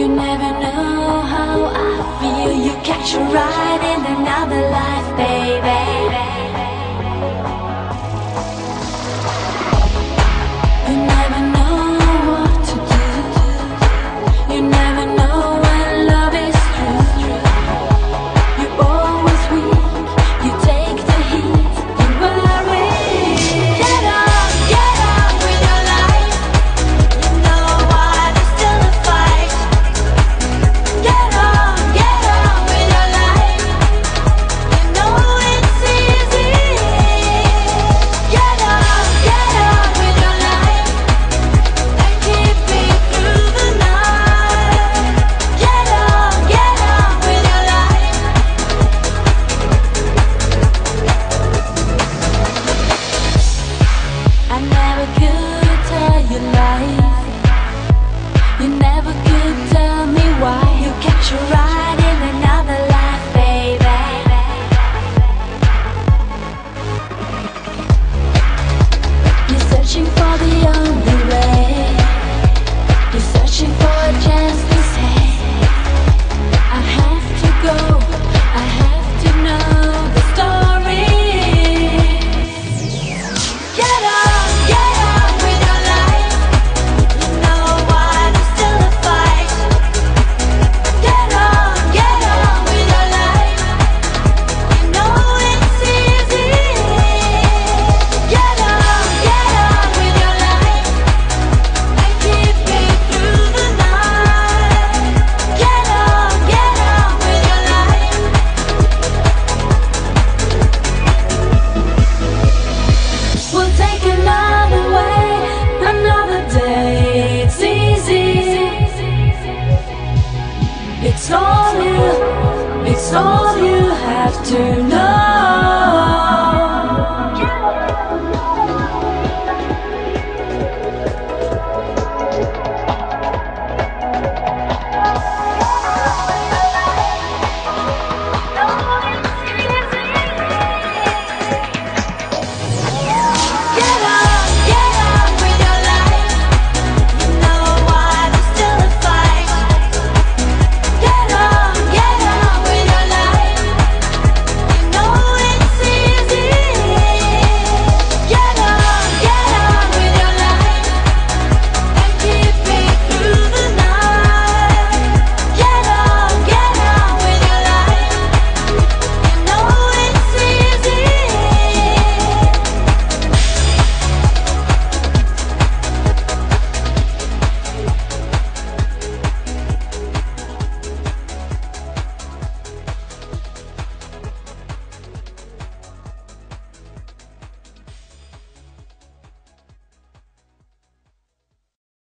You never know how I feel. You catch a ride in another life, baby. That's all you have to know. Get up!